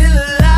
feel alive.